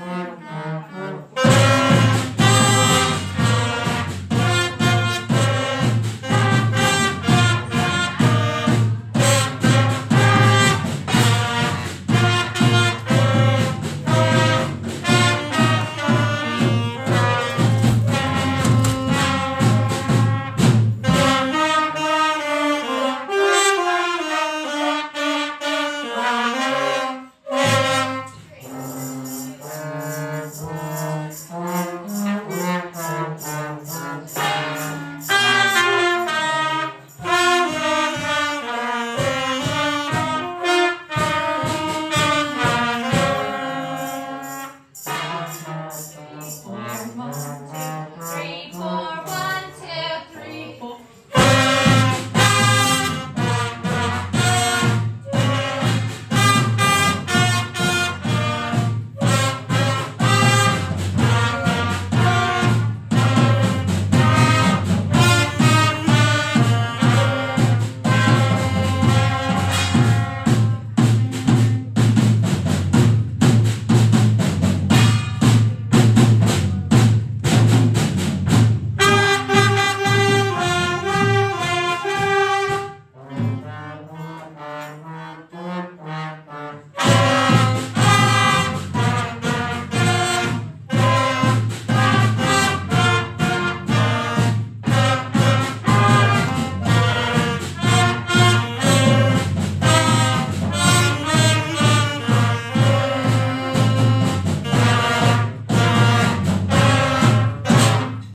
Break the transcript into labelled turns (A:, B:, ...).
A: Amen.